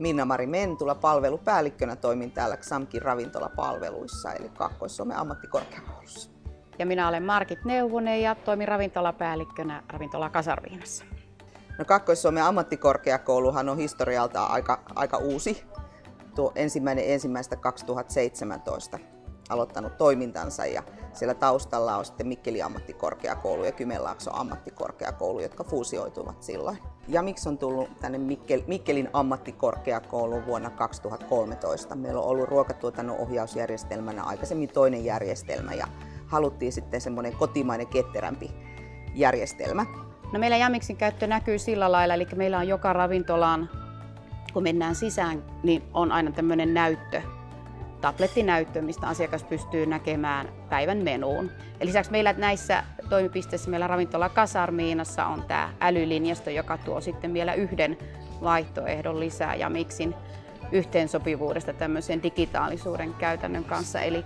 Minna-Mari Mentula, palvelupäällikkönä toimin täällä XAMKin ravintolapalveluissa, eli Kaakkois-Suomen ammattikorkeakoulussa. Ja minä olen Markit Neuvonen ja toimin ravintolapäällikkönä ravintola Kasarviinassa. No Kaakkois-Suomen ammattikorkeakouluhan on historialtaan aika, aika uusi. Tuo ensimmäinen ensimmäistä 2017 aloittanut toimintansa ja siellä taustalla on sitten Mikkelin ammattikorkeakoulu ja Kymenlaakson ammattikorkeakoulu, jotka fuusioituvat silloin. Ja miksi on tullut tänne Mikkel, Mikkelin ammattikorkeakouluun vuonna 2013? Meillä on ollut ruokatuotannon ohjausjärjestelmänä aikaisemmin toinen järjestelmä ja haluttiin sitten semmoinen kotimainen ketterämpi järjestelmä. No meillä Jamiksin käyttö näkyy sillä lailla, eli meillä on joka ravintolaan, kun mennään sisään, niin on aina tämmöinen näyttö, tablettinäyttö, mistä asiakas pystyy näkemään päivän menuun. Ja lisäksi meillä näissä toimipisteissä, meillä ravintola Kasarmiinassa on tämä älylinjasto, joka tuo sitten vielä yhden vaihtoehdon lisää ja miksin yhteensopivuudesta tämmöisen digitaalisuuden käytännön kanssa. Eli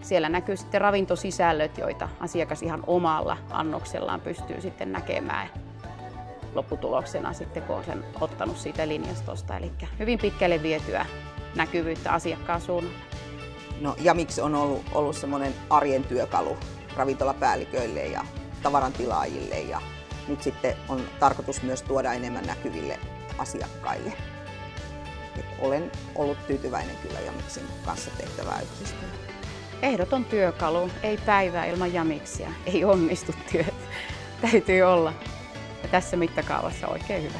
siellä näkyy sitten ravintosisällöt, joita asiakas ihan omalla annoksellaan pystyy sitten näkemään lopputuloksena sitten, kun on sen ottanut siitä linjastosta. Eli hyvin pitkälle vietyä näkyvyyttä asiakkaan suunnan. No, ja miksi on ollut, ollut semmoinen arjen työkalu ravintolapäälliköille ja tavarantilaajille ja nyt sitten on tarkoitus myös tuoda enemmän näkyville asiakkaille. Et olen ollut tyytyväinen kyllä Jamiksin kanssa tehtävää yhteistyötä. Ehdoton työkalu, ei päivää ilman Jamiksia, ei onnistu työt. Täytyy olla. Ja tässä mittakaavassa oikein hyvä.